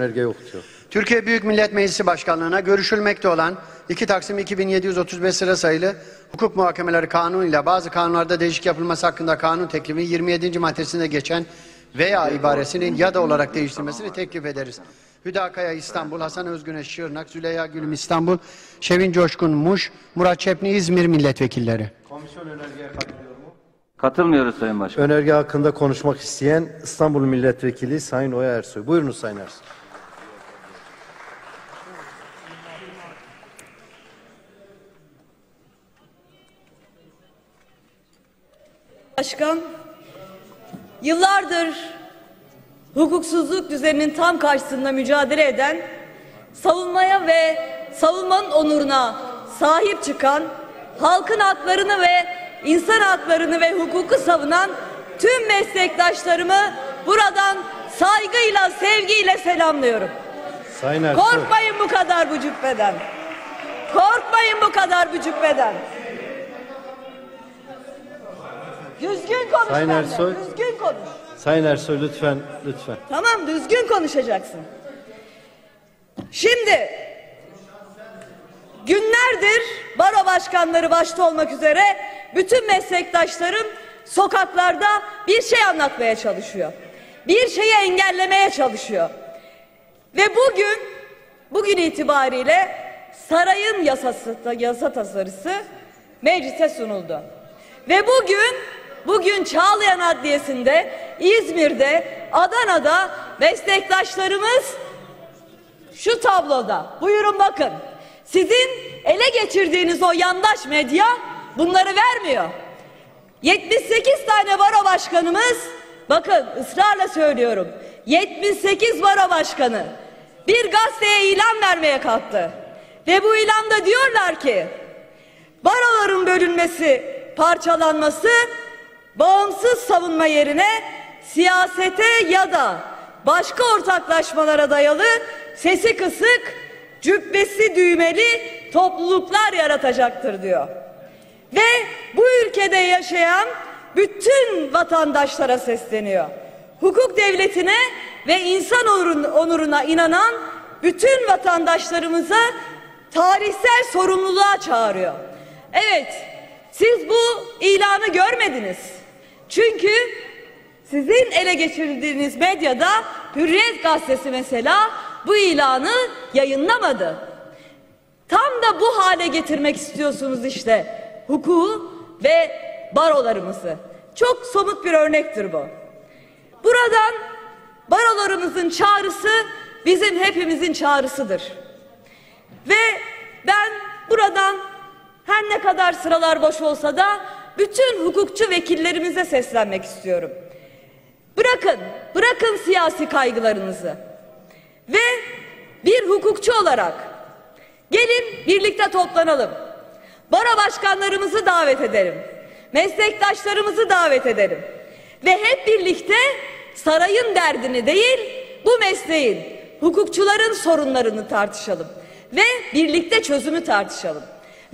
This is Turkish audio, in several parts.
Önerge. Türkiye Büyük Millet Meclisi Başkanlığı'na görüşülmekte olan 2 Taksim 2735 sıra sayılı hukuk muhakemeleri kanunu ile bazı kanunlarda değişik yapılması hakkında kanun teklifi 27. maddesinde geçen veya ibaresinin ya da olarak değiştirmesini teklif ederiz. Hüdakaya İstanbul, Hasan Özgüneş Şırnak, Züleyha Gülüm İstanbul, Şevin Coşkun Muş, Murat Çepni İzmir milletvekilleri. Katılmıyoruz Sayın Başkan. Önerge hakkında konuşmak isteyen İstanbul Milletvekili Sayın Oya Ersoy. Buyurunuz Sayın Ersoy. Başkan, yıllardır hukuksuzluk düzeninin tam karşısında mücadele eden, savunmaya ve savunmanın onuruna sahip çıkan, halkın haklarını ve insan haklarını ve hukuku savunan tüm meslektaşlarımı buradan saygıyla, sevgiyle selamlıyorum. Sayın Ersoy. Korkmayın bu kadar bu cübbeden. Korkmayın bu kadar bu cübbeden. Düzgün konuş Sayın benimle, Ersoy. Düzgün konuş. Sayın Ersoy lütfen lütfen. Tamam düzgün konuşacaksın. Şimdi günlerdir baro başkanları başta olmak üzere bütün meslektaşlarım sokaklarda bir şey anlatmaya çalışıyor. Bir şeyi engellemeye çalışıyor. Ve bugün bugün itibariyle sarayın yasası yasa tasarısı meclise sunuldu. Ve bugün bugün Çağlayan Adliyesi'nde, İzmir'de, Adana'da meslektaşlarımız şu tabloda. Buyurun bakın. Sizin ele geçirdiğiniz o yandaş medya bunları vermiyor. 78 tane baro başkanımız bakın ısrarla söylüyorum. 78 baro başkanı bir gazeteye ilan vermeye kalktı. Ve bu ilanda diyorlar ki baroların bölünmesi, parçalanması bağımsız savunma yerine siyasete ya da başka ortaklaşmalara dayalı sesi kısık, cübbesi düğmeli topluluklar yaratacaktır diyor. Ve bu ülkede yaşayan bütün vatandaşlara sesleniyor. Hukuk devletine ve insan onurun- onuruna inanan bütün vatandaşlarımıza tarihsel sorumluluğa çağırıyor. Evet, siz bu ilanı görmediniz. Çünkü sizin ele geçirdiğiniz medyada Hürriyet gazetesi mesela bu ilanı yayınlamadı. Tam da bu hale getirmek istiyorsunuz işte hukuku ve barolarımızı. Çok somut bir örnektir bu. Buradan barolarımızın çağrısı bizim hepimizin çağrısıdır. Ve ben buradan her ne kadar sıralar boş olsa da bütün hukukçu vekillerimize seslenmek istiyorum. Bırakın, bırakın siyasi kaygılarınızı. Ve bir hukukçu olarak gelin birlikte toplanalım. Baro başkanlarımızı davet edelim. Meslektaşlarımızı davet edelim. Ve hep birlikte sarayın derdini değil, bu mesleğin, hukukçuların sorunlarını tartışalım. Ve birlikte çözümü tartışalım.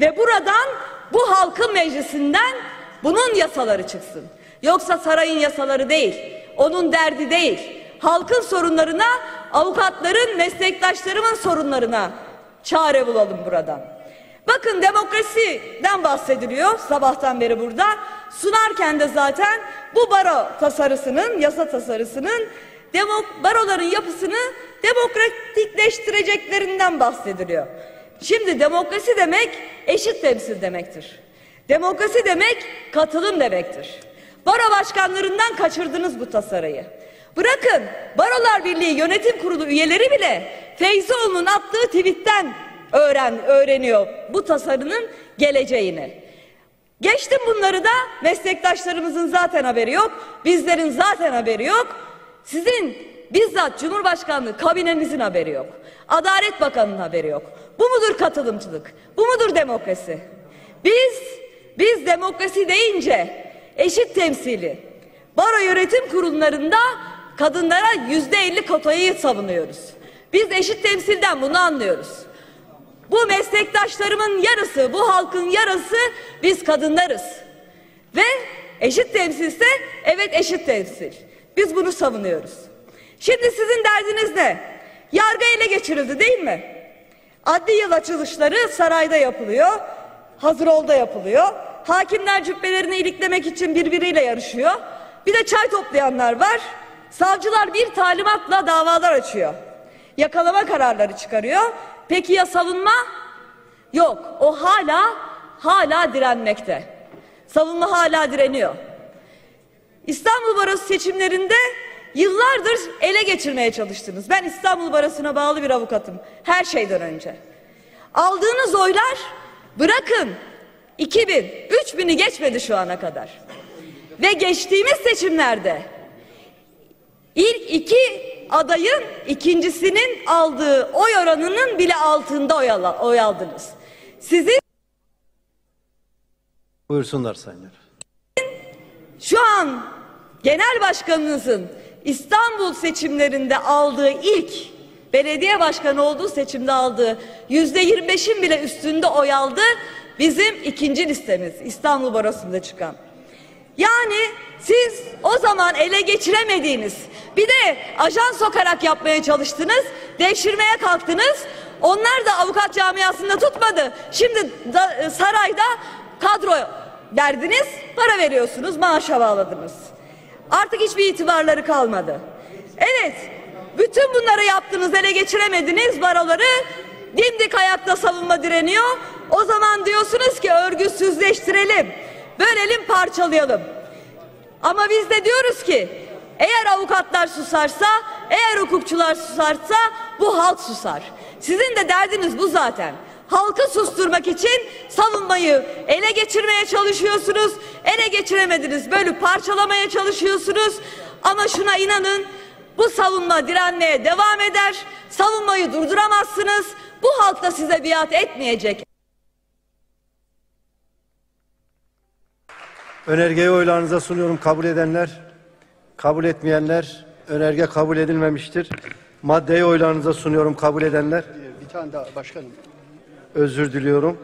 Ve buradan bu halkın meclisinden bunun yasaları çıksın. Yoksa sarayın yasaları değil, onun derdi değil. Halkın sorunlarına, avukatların, meslektaşlarımın sorunlarına çare bulalım buradan. Bakın demokrasiden bahsediliyor sabahtan beri burada. Sunarken de zaten bu baro tasarısının, yasa tasarısının demok baroların yapısını demokratikleştireceklerinden bahsediliyor. Şimdi demokrasi demek eşit temsil demektir. Demokrasi demek katılım demektir. Baro başkanlarından kaçırdınız bu tasarıyı. Bırakın Barolar Birliği Yönetim Kurulu üyeleri bile Feyzoğlu'nun attığı tweetten öğren, öğreniyor bu tasarının geleceğini. Geçtim bunları da meslektaşlarımızın zaten haberi yok. Bizlerin zaten haberi yok. Sizin bizzat Cumhurbaşkanlığı kabinenizin haberi yok. Adalet Bakanı'nın haberi yok. Bu mudur katılımcılık? Bu mudur demokrasi? Biz biz demokrasi deyince eşit temsili baro yönetim kurullarında kadınlara yüzde elli kotayı savunuyoruz. Biz eşit temsilden bunu anlıyoruz. Bu meslektaşlarımın yarısı, bu halkın yarısı biz kadınlarız. Ve eşit temsilse evet eşit temsil. Biz bunu savunuyoruz. Şimdi sizin derdiniz ne? Yargı ele geçirildi değil mi? Adli yıl açılışları sarayda yapılıyor. Hazırol'da yapılıyor. Hakimler cübbelerini iliklemek için birbiriyle yarışıyor. Bir de çay toplayanlar var. Savcılar bir talimatla davalar açıyor. Yakalama kararları çıkarıyor. Peki ya savunma? Yok. O hala hala direnmekte. Savunma hala direniyor. İstanbul Barosu seçimlerinde yıllardır ele geçirmeye çalıştınız. Ben İstanbul Barosu'na bağlı bir avukatım her şeyden önce. Aldığınız oylar bırakın 2000, 3000'i geçmedi şu ana kadar. Ve geçtiğimiz seçimlerde ilk iki adayın ikincisinin aldığı oy oranının bile altında oy, ala- oy aldınız. Sizin Buyursunlar sayınlar. Şu an genel başkanınızın İstanbul seçimlerinde aldığı ilk belediye başkanı olduğu seçimde aldığı yüzde 25'in bile üstünde oy aldı. Bizim ikinci listemiz İstanbul Barosu'nda çıkan. Yani siz o zaman ele geçiremediğiniz bir de ajan sokarak yapmaya çalıştınız, devşirmeye kalktınız. Onlar da avukat camiasında tutmadı. Şimdi da- e, sarayda kadro derdiniz, para veriyorsunuz, maaşa bağladınız. Artık hiçbir itibarları kalmadı. Evet, bütün bunları yaptınız, ele geçiremediniz baroları. Dimdik ayakta savunma direniyor. O zaman diyorsunuz ki örgütsüzleştirelim, bölelim, parçalayalım. Ama biz de diyoruz ki eğer avukatlar susarsa, eğer hukukçular susarsa bu halk susar. Sizin de derdiniz bu zaten. Halkı susturmak için savunmayı ele geçirmeye çalışıyorsunuz. Ele geçiremediniz. Böyle parçalamaya çalışıyorsunuz. Ama şuna inanın bu savunma direnmeye devam eder. Savunmayı durduramazsınız. Bu halk da size biat etmeyecek. Önergeyi oylarınıza sunuyorum. Kabul edenler, kabul etmeyenler, önerge kabul edilmemiştir. Maddeyi oylarınıza sunuyorum. Kabul edenler, Bir tane daha başkanım. Özür diliyorum.